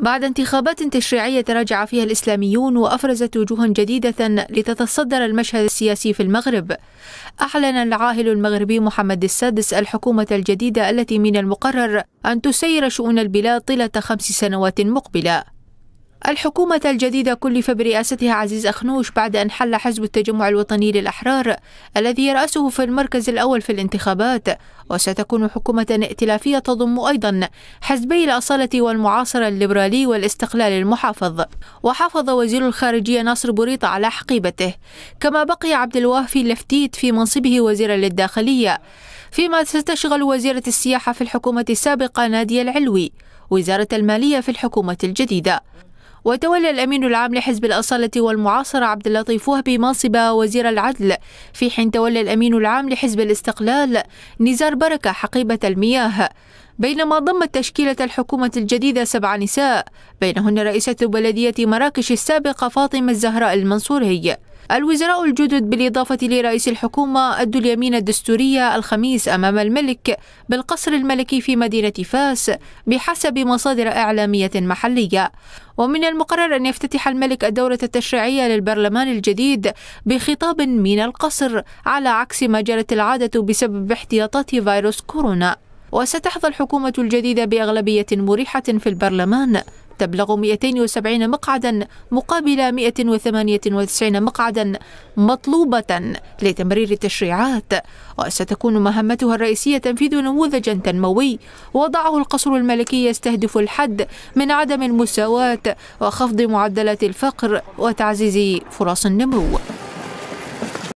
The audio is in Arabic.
بعد انتخابات تشريعية تراجع فيها الإسلاميون وأفرزت وجوها جديدة لتتصدر المشهد السياسي في المغرب. أعلن العاهل المغربي محمد السادس الحكومة الجديدة التي من المقرر أن تسير شؤون البلاد طيلة خمس سنوات مقبلة. الحكومة الجديدة كلف برئاستها عزيز أخنوش بعد أن حل حزب التجمع الوطني للأحرار الذي يرأسه في المركز الأول في الانتخابات. وستكون حكومة ائتلافية تضم أيضا حزبي الأصالة والمعاصرة الليبرالي والاستقلال المحافظ. وحافظ وزير الخارجية ناصر بوريطة على حقيبته. كما بقي عبد الواهفي لفتيت في منصبه وزيرا للداخلية. فيما ستشغل وزيرة السياحة في الحكومة السابقة نادية العلوي وزارة المالية في الحكومة الجديدة. وتولى الأمين العام لحزب الأصالة والمعاصرة عبد اللطيف وهبي منصب وزير العدل. في حين تولى الأمين العام لحزب الاستقلال نزار بركة حقيبة المياه. بينما ضمت تشكيلة الحكومة الجديدة سبع نساء بينهن رئيسة بلدية مراكش السابقة فاطمة الزهراء المنصوري. الوزراء الجدد بالإضافة لرئيس الحكومة أدوا اليمين الدستورية الخميس أمام الملك بالقصر الملكي في مدينة فاس بحسب مصادر إعلامية محلية. ومن المقرر أن يفتتح الملك الدورة التشريعية للبرلمان الجديد بخطاب من القصر على عكس ما جرت العادة بسبب احتياطات فيروس كورونا. وستحظى الحكومة الجديدة بأغلبية مريحة في البرلمان تبلغ 270 مقعدا مقابل 198 مقعدا مطلوبة لتمرير التشريعات. وستكون مهمتها الرئيسية تنفيذ نموذج تنموي. وضعه القصر الملكي يستهدف الحد من عدم المساواة وخفض معدلات الفقر وتعزيز فرص النمو.